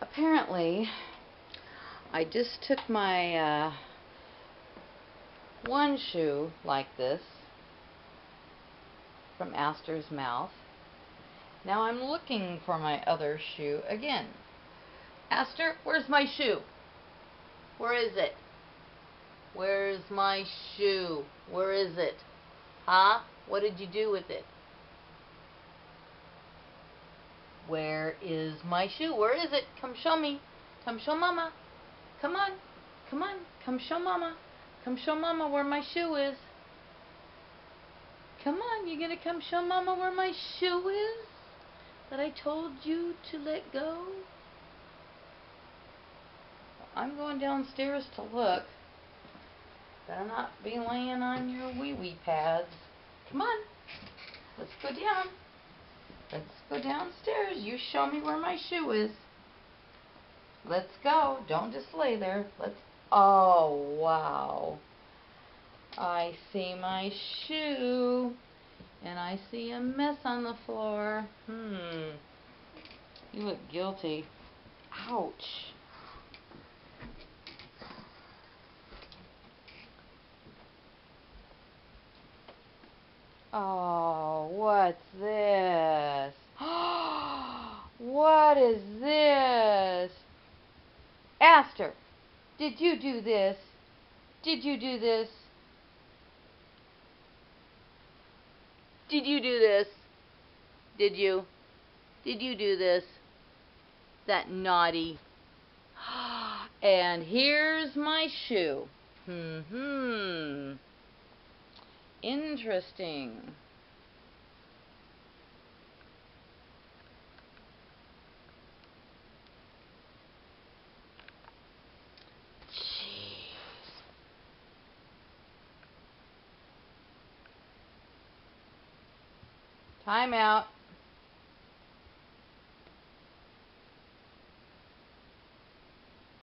apparently I just took my uh, one shoe like this from Aster's mouth. Now I'm looking for my other shoe again. Aster, where's my shoe? Where is it? Where's my shoe? Where is it? Huh? What did you do with it? Where is my shoe? Where is it? Come show me. Come show mama. Come on. Come on. Come show mama. Come show mama where my shoe is. Come on, you gonna come show mama where my shoe is? That I told you to let go? I'm going downstairs to look. Better not be laying on your wee-wee pads. Come on. Let's go down. Let's go downstairs. You show me where my shoe is. Let's go. Don't just lay there. Let's. Oh, wow. I see my shoe. And I see a mess on the floor. Hmm. You look guilty. Ouch. Oh, what's this? what is this? Aster, did you do this? Did you do this? Did you do this? Did you? Did you do this? That naughty. And here's my shoe. Hmm hmm. Interesting. Time out.